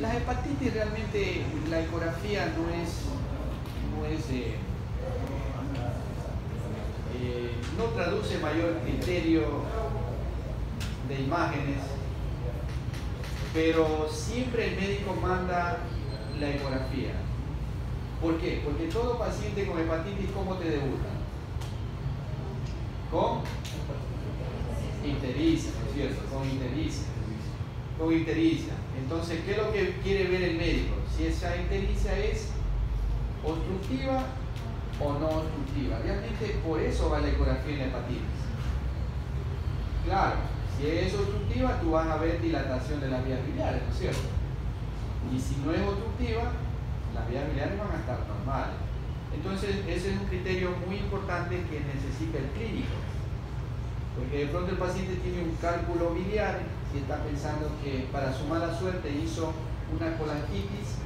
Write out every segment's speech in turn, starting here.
Las hepatitis realmente, la ecografía no es, no es, eh, eh, no traduce mayor criterio de imágenes, pero siempre el médico manda la ecografía. ¿Por qué? Porque todo paciente con hepatitis, ¿cómo te debuta? Con ictericia, ¿no es cierto? Con ictericia. Con ictericia. Entonces, ¿qué es lo que quiere ver el médico? Si esa ictericia es obstructiva o no obstructiva. Realmente por eso va la ecografía en la hepatitis. Claro, si es obstructiva, tú vas a ver dilatación de las vías biliares, ¿no es cierto? Y si no es obstructiva, las vías biliares van a estar normales. Entonces, ese es un criterio muy importante que necesita el clínico. Porque de pronto el paciente tiene un cálculo biliar está pensando que para su mala suerte hizo una colangitis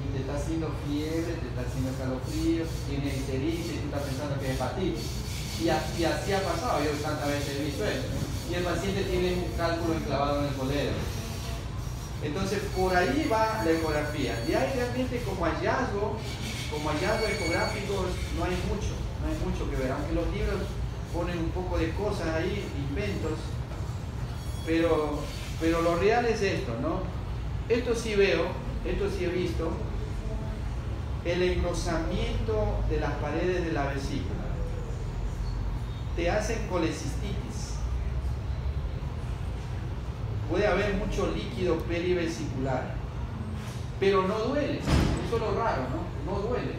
y te está haciendo fiebre, te está haciendo calofríos, tiene ictericia y tú estás pensando que es hepatitis. Y así, ha pasado, yo tantas veces he visto eso. Y el paciente tiene un cálculo enclavado en el colero. Entonces, por ahí va la ecografía. Y ahí realmente como hallazgo, como hallazgo ecográfico no hay mucho, no hay mucho que ver. Aunque los libros ponen un poco de cosas ahí, inventos, pero, pero lo real es esto, ¿no? Esto sí veo, esto sí he visto, el engrosamiento de las paredes de la vesícula. Te hacen colecistitis. Puede haber mucho líquido perivesicular, pero no duele. Eso es lo raro, ¿no? No duele.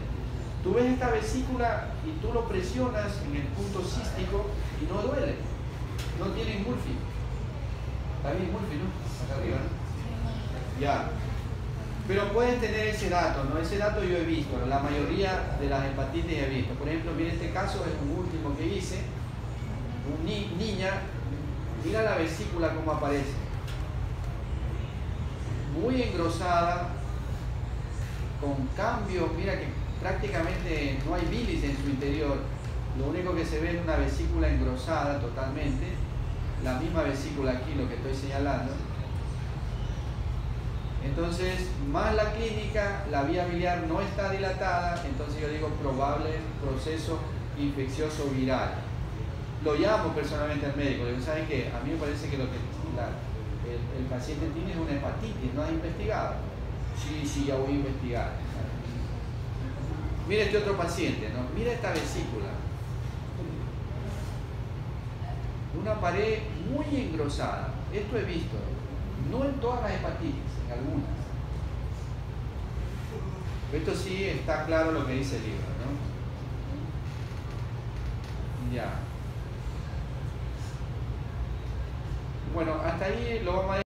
Tú ves esta vesícula y tú lo presionas en el punto cístico y no duele. No tiene Murphy. Está bien Murphy, ¿no? Acá arriba, ¿no? Ya. Pero puedes tener ese dato, ¿no? Ese dato yo he visto, la mayoría de las hepatitis he visto. Por ejemplo, mira este caso, es un último que hice. Un niña, mira la vesícula cómo aparece. Muy engrosada, con cambios, mira que prácticamente no hay bilis en su interior. Lo único que se ve es una vesícula engrosada totalmente. La misma vesícula aquí, lo que estoy señalando. Entonces, más la clínica, la vía biliar no está dilatada, entonces yo digo probable proceso infeccioso viral. Lo llamo personalmente al médico, le digo, ¿saben qué? A mí me parece que lo que el, paciente tiene es una hepatitis, ¿no ha investigado? Sí, sí, ya voy a investigar. Mira este otro paciente, ¿no? Mira esta vesícula. Una pared muy engrosada. Esto he visto. No en todas las hepatitis, en algunas. Esto sí está claro lo que dice el libro, ¿no? Ya. Bueno, hasta ahí lo vamos a